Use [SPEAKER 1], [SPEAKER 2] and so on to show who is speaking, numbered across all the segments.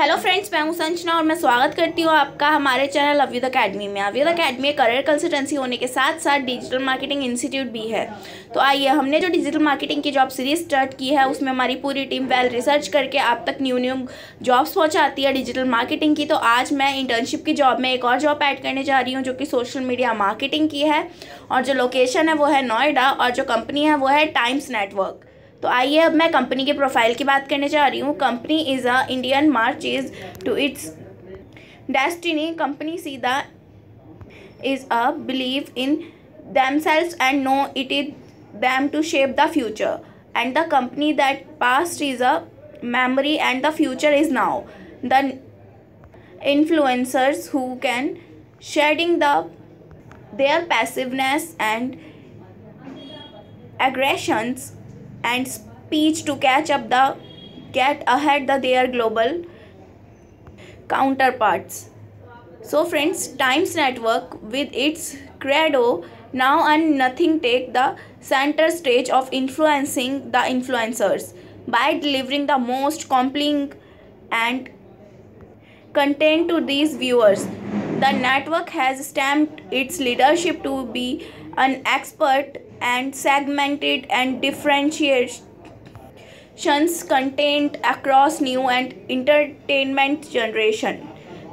[SPEAKER 1] Hello friends मैं हूँ संजना और मैं स्वागत करती हूँ आपका हमारे चैनल अव्युद अकेडमी में। अव्युद अकेडमी एक करियर कंसल्टेंसी होने के साथ साथ डिजिटल मार्केटिंग इंस्टीट्यूट भी है। तो आइए, हमने जो डिजिटल मार्केटिंग की जॉब सीरीज़ स्टार्ट की है, उसमें हमारी पूरी टीम वेल रिसर्च करके आप तक न्यू न्यू जॉब्स पहुँचाती है डिजिटल मार्केटिंग की। तो आज मैं इंटर्नशिप की जॉब में एक और जॉब ऐड करने जा रही हूँ, जो कि सोशल मीडिया मार्केटिंग की है। और जो लोकेशन है, वो है नोएडा और जो कंपनी है, वो है टाइम्स नेटवर्क तो आइए अब मैं कंपनी के प्रोफ़ाइल की बात करने जा रही हूँ। Company is a Indian march is to its destiny company सीधा is a believe in them sales and no it is them to shape the future and the company that past is a memory and the future is now. The influencers who can shedding the, their passiveness and aggressions and speech to catch up the get ahead the their global counterparts. So friends times network with its credo now and nothing take the center stage of influencing the influencers by delivering the most compelling and content to these viewers. The network has stamped its leadership to be an expert and segmented and differentiations content across new and entertainment generation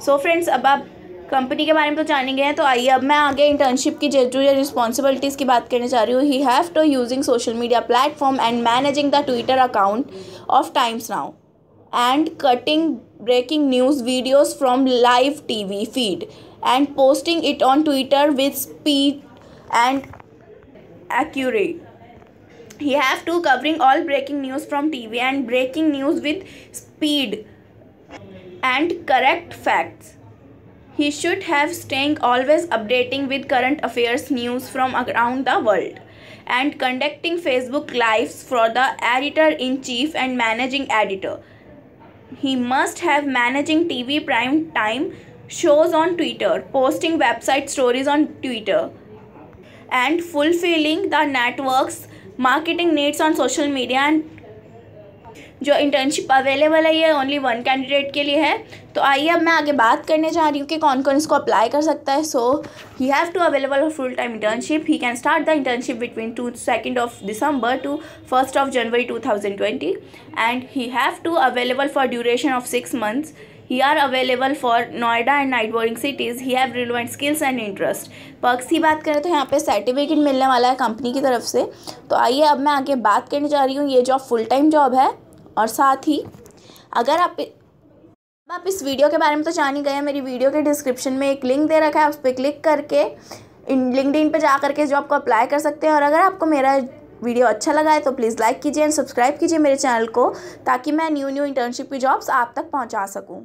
[SPEAKER 1] so friends अब आप company के बारे में तो जानेंगे हैं तो आइए अब मैं आगे इंटर्नशिप की जो या रिस्पॉन्सिबिलिटीज़ की बात करने जा रही हूँ he have to using social media platform and managing the Twitter account of Times Now and cutting breaking news videos from live TV feed and posting it on Twitter with speed and accurate. He have to covering all breaking news from tv and breaking news with speed and correct facts. He should have staying always updating with current affairs news from around the world and conducting facebook lives for the editor in chief and managing editor. He must have managing tv prime time shows on twitter posting website stories on twitter and fulfilling the network's marketing needs on social media. And जो internship available है, ये only one candidate के लिए है। तो आइए अब मैं आगे बात करने जा रही हूँ कि कौन कौन इसको अप्लाई कर सकता है। So he have to available full time internship he can start the internship between two second of December to first of January two thousand twenty and he have to available for duration of six months are available for Noida and neighbouring cities he have relevant skills and interest perks की बात करें तो यहाँ पे certificate मिलने वाला है company की तरफ़ से। तो आइए अब मैं आगे बात करने जा रही हूँ। ये जॉब फुल टाइम जॉब है और साथ ही अगर आप आप इस वीडियो के बारे में तो जान ही गए मेरी वीडियो के डिस्क्रिप्शन में एक लिंक दे रखा है। उस पर क्लिक करके इन लिंकड इन पर जा करके जॉब को अप्लाई कर सकते हैं। और अगर आपको मेरा वीडियो अच्छा लगा है तो प्लीज़ लाइक कीजिए एंड सब्सक्राइब कीजिए मेरे चैनल को, ताकि मैं न्यू न्यू इंटर्नशिप की जॉब्स आप तक पहुँचा सकूँ।